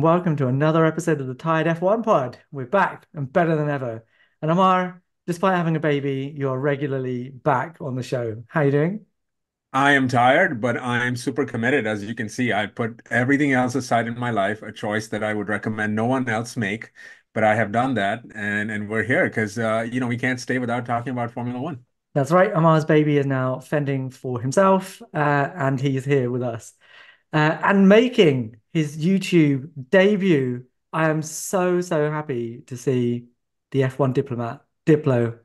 Welcome to another episode of the Tyred F1 Pod. We're back and better than ever. And Amar, despite having a baby, you're regularly back on the show. How are you doing? I am tired, but I'm super committed. As you can see, I put everything else aside in my life, a choice that I would recommend no one else make, but I have done that, and and we're here because uh, you know we can't stay without talking about Formula One. That's right. Amar's baby is now fending for himself, uh, and he's here with us uh, and making his YouTube debut. I am so so happy to see the F1 diplomat Diplo.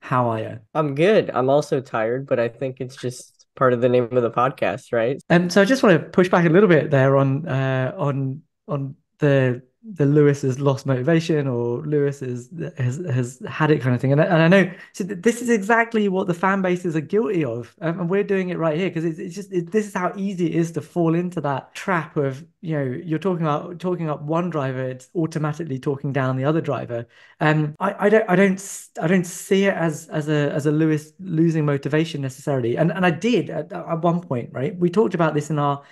How are you? I'm good. I'm also tired, but I think it's just part of the name of the podcast, right? And so I just want to push back a little bit there on uh, on on the the Lewis has lost motivation or Lewis has has, has had it kind of thing. And, and I know so this is exactly what the fan bases are guilty of, um, and we're doing it right here because it's, it's just it, this is how easy it is to fall into that trap of you know you're talking about talking up one driver, it's automatically talking down the other driver. Um, I, I don't I don't I don't see it as as a as a Lewis losing motivation necessarily, and and I did at, at one point, right? We talked about this in our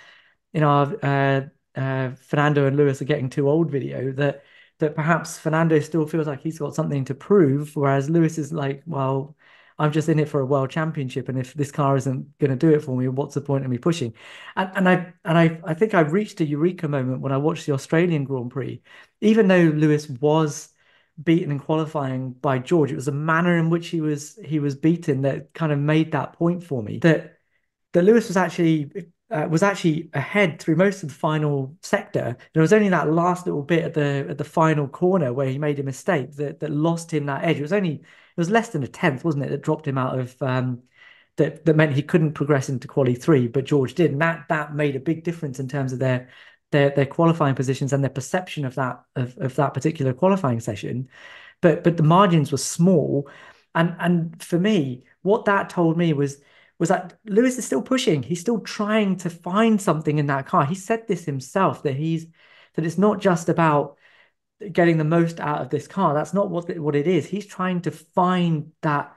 in our uh, uh, Fernando and Lewis are getting too old video that that perhaps Fernando still feels like he's got something to prove, whereas Lewis is like, well, I'm just in it for a world championship, and if this car isn't going to do it for me, what's the point of me pushing? And and I and I I think I reached a eureka moment when I watched the Australian Grand Prix. Even though Lewis was beaten in qualifying by George, it was the manner in which he was he was beaten that kind of made that point for me that that Lewis was actually uh, was actually ahead through most of the final sector. There was only that last little bit at the at the final corner where he made a mistake that that lost him that edge. It was only it was less than a tenth, wasn't it, that dropped him out of um, that that meant he couldn't progress into quali three, but George did, and that that made a big difference in terms of their their their qualifying positions and their perception of that of, of that particular qualifying session. But but the margins were small, and and for me, what that told me was was that Lewis is still pushing. He's still trying to find something in that car. He said this himself that he's that it's not just about getting the most out of this car. That's not what what it is. He's trying to find that.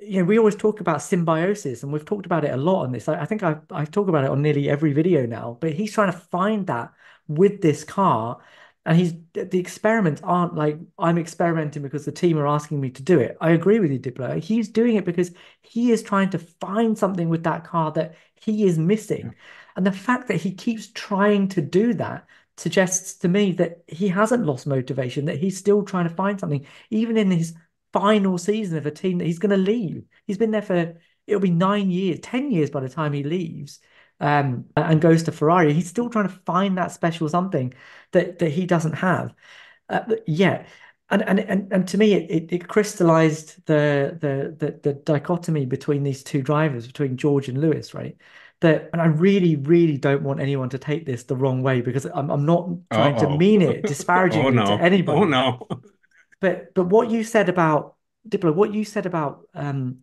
You know, we always talk about symbiosis, and we've talked about it a lot on this. I, I think I I talk about it on nearly every video now. But he's trying to find that with this car and he's the experiments aren't like I'm experimenting because the team are asking me to do it. I agree with you, Diplo. He's doing it because he is trying to find something with that car that he is missing. Yeah. And the fact that he keeps trying to do that suggests to me that he hasn't lost motivation, that he's still trying to find something, even in his final season of a team that he's going to leave. He's been there for it'll be nine years, 10 years by the time he leaves um, and goes to Ferrari, he's still trying to find that special something that that he doesn't have uh, yet. And, and and and to me, it, it, it crystallized the, the the the dichotomy between these two drivers, between George and Lewis, right? That and I really, really don't want anyone to take this the wrong way because I'm I'm not trying Uh-oh. to mean it disparagingly oh, no. to anybody. Oh no! but but what you said about Diplo, what you said about um,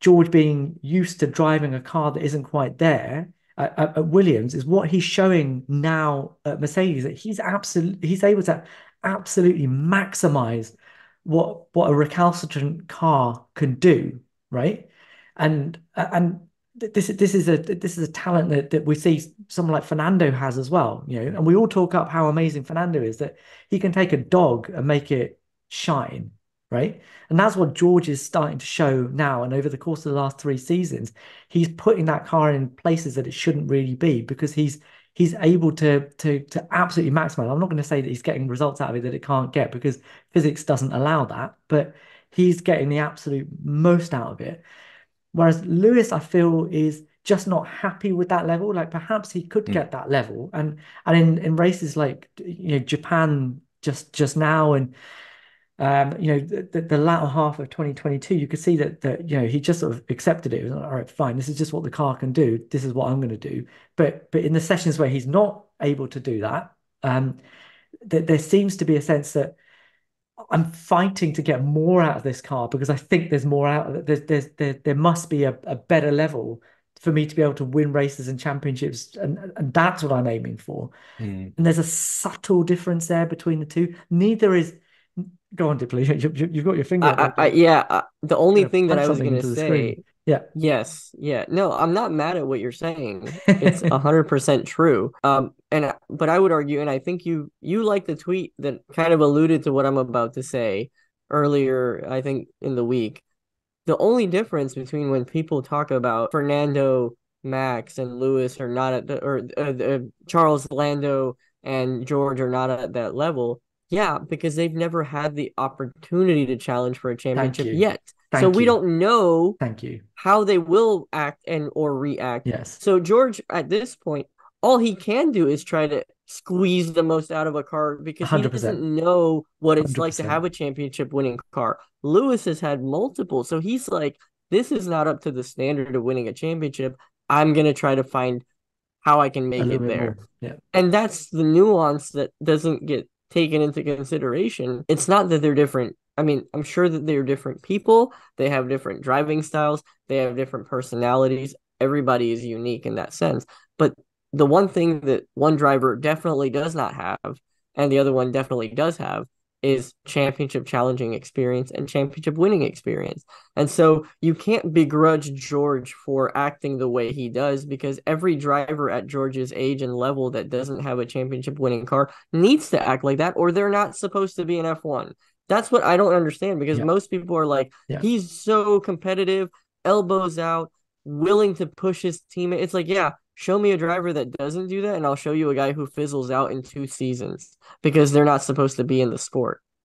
George being used to driving a car that isn't quite there, at, at Williams is what he's showing now at Mercedes that he's absolutely he's able to absolutely maximize what what a recalcitrant car can do, right? And and this this is a this is a talent that, that we see someone like Fernando has as well, you know. And we all talk up how amazing Fernando is that he can take a dog and make it shine, right? And that's what George is starting to show now. And over the course of the last three seasons, he's putting that car in places that it shouldn't really be because he's he's able to to to absolutely maximize. I'm not going to say that he's getting results out of it that it can't get because physics doesn't allow that, but he's getting the absolute most out of it. Whereas Lewis, I feel, is just not happy with that level. Like perhaps he could mm. get that level, and and in in races like you know Japan just just now and um, you know, the, the, latter half of 2022, you could see that that you know he just sort of accepted it. it like, All right, fine. This is just what the car can do. This is what I'm going to do. But but in the sessions where he's not able to do that, um, that there seems to be a sense that I'm fighting to get more out of this car because I think there's more out of it. There's, there's there there must be a, a better level for me to be able to win races and championships, and and that's what I'm aiming for. Mm. And there's a subtle difference there between the two. Neither is Go on, Diplo. You, have got your finger. I, I, yeah. Uh, the only thing that I was going to say Yeah. Yes. Yeah. No, I'm not mad at what you're saying. It's hundred percent true. Um, and but I would argue, and I think you you like the tweet that kind of alluded to what I'm about to say earlier. I think in the week, the only difference between when people talk about Fernando, Max, and Lewis are not at the or uh, uh, Charles Lando and George are not at that level. Yeah, because they've never had the opportunity to challenge for a championship you. yet. Thank so we don't know Thank you. how they will act and or react. Yes. So George, at this point, all he can do is try to squeeze the most out of a car because he 100%. doesn't know what it's like to have a championship winning car. Lewis has had multiple, so he's like, this is not up to the standard of winning a championship. I'm gonna try to find how I can make it there. more. Yeah. And that's the nuance that doesn't get taken into consideration. It's not that they're different. I mean, I'm sure that they're different people. They have different driving styles. They have different personalities. Everybody is unique in that sense. But the one thing that one driver definitely does not have, and the other one definitely does have, is championship challenging experience and championship winning experience. And so you can't begrudge George for acting the way he does because every driver at George's age and level that doesn't have a championship winning car needs to act like that or they're not supposed to be an F1. That's what I don't understand because Yeah. most people are like, Yeah. he's so competitive, elbows out, willing to push his teammate. It's like, yeah, show me a driver that doesn't do that, and I'll show you a guy who fizzles out in two seasons because they're not supposed to be in the sport.